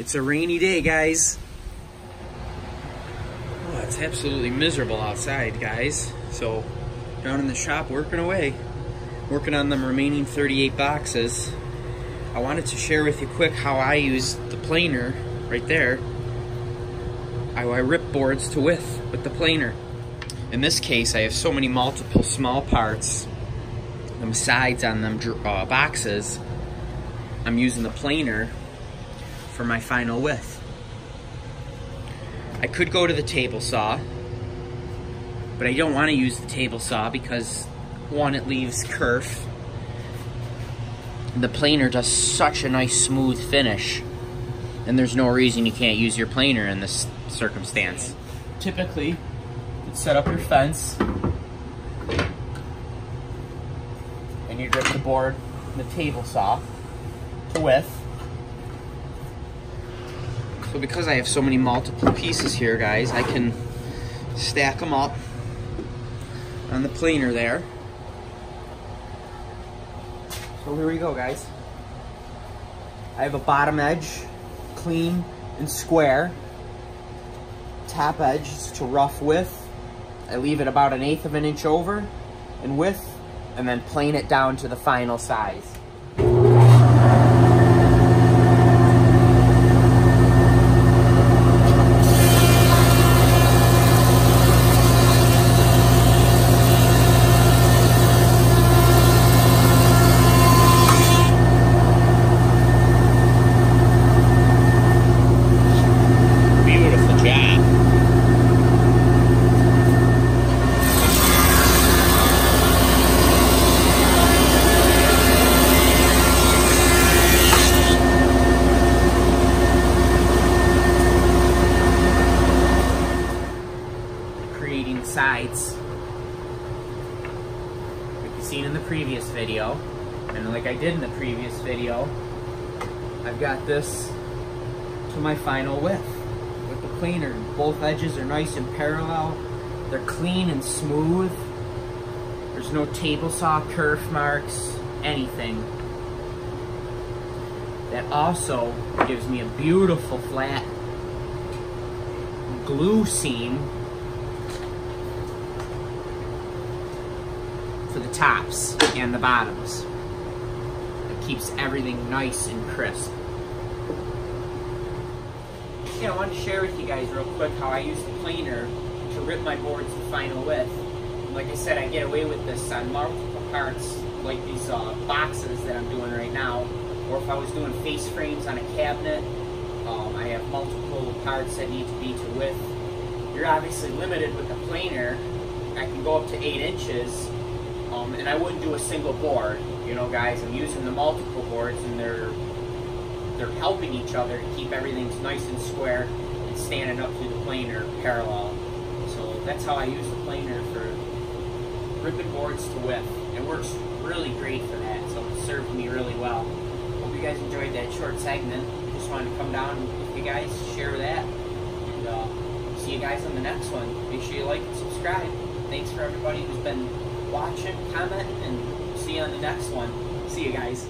It's a rainy day, guys. Oh, it's absolutely miserable outside, guys. So, down in the shop working away, working on them remaining 38 boxes. I wanted to share with you quick how I use the planer right there. I, I rip boards to width with the planer. In this case, I have so many multiple small parts, them sides on them uh, boxes, I'm using the planer for my final width. I could go to the table saw, but I don't want to use the table saw because one, it leaves kerf. The planer does such a nice smooth finish, and there's no reason you can't use your planer in this circumstance. Typically, set up your fence, and you grip the board, the table saw to width. So because I have so many multiple pieces here, guys, I can stack them up on the planer there. So here we go, guys. I have a bottom edge, clean and square. Top edge to rough width. I leave it about an eighth of an inch over in width, and then plane it down to the final size. Sides like you've seen in the previous video and like I did in the previous video I've got this to my final width with the planer both edges are nice and parallel. They're clean and smooth. There's no table saw kerf marks anything. That also gives me a beautiful flat glue seam for the tops and the bottoms. It keeps everything nice and crisp. Yeah, I wanted to share with you guys real quick how I use the planer to rip my boards to final width. Like I said, I get away with this on multiple parts, like these uh, boxes that I'm doing right now, or if I was doing face frames on a cabinet, um, I have multiple parts that need to be to width. You're obviously limited with the planer. I can go up to 8 inches, um, and I wouldn't do a single board. You know, guys, I'm using the multiple boards, and they're they're helping each other to keep everything nice and square and standing up through the planer parallel. So that's how I use the planer for ripping boards to width. It works really great for that, so it served me really well. Hope you guys enjoyed that short segment. Just wanted to come down with you guys, share that, and uh, see you guys on the next one. Make sure you like and subscribe. Thanks for everybody who's been watching, comment, and see you on the next one. See you guys.